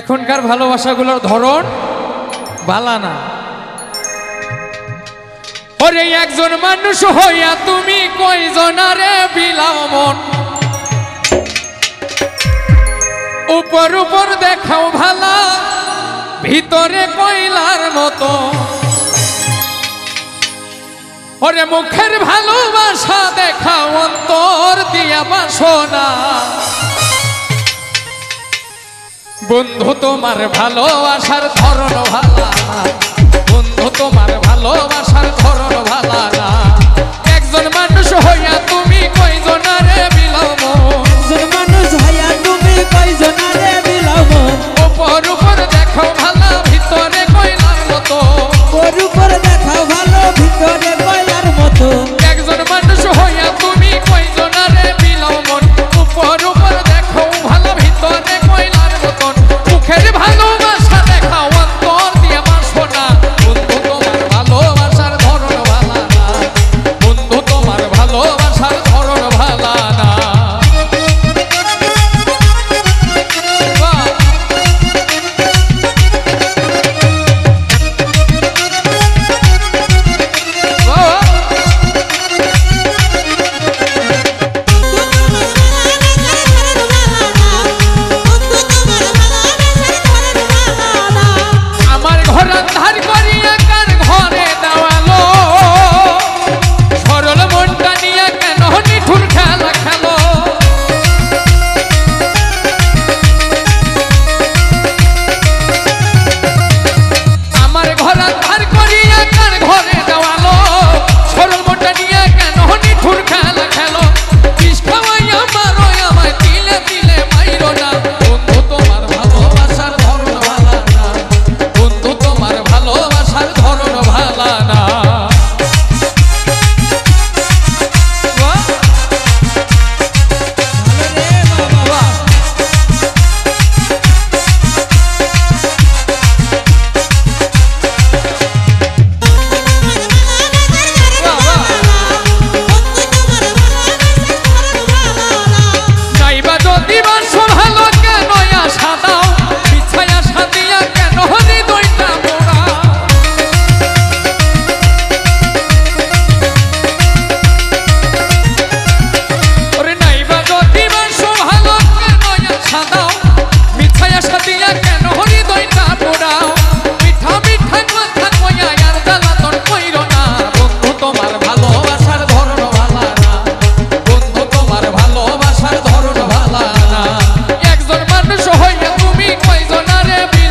এখনকার ভালোবাসাগুলোর ধরন ভালা না ওরে একজন মানুষ হইয়া তুমি কয়জনারে বিলাও মন উপর উপর দেখাও ভালা, ভিতরে কয়লার মতো। ওরে মুখের ভালোবাসা দেখাও অন্তর দিয়া বাসনা। বন্ধু তোমার ভালোবাসার ধরন ভালো বন্ধু তোমার ভালোবাসার ধরন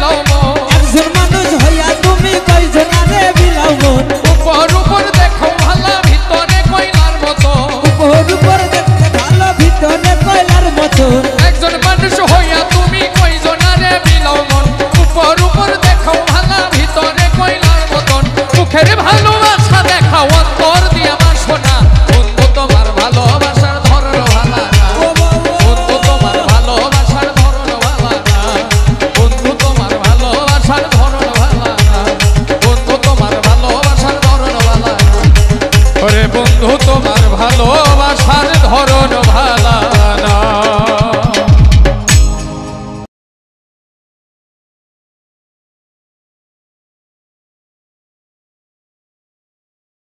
No more. বন্ধু তোমার ভালোবাসার ধরন ভালানা